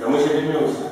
Да мы же вернемся.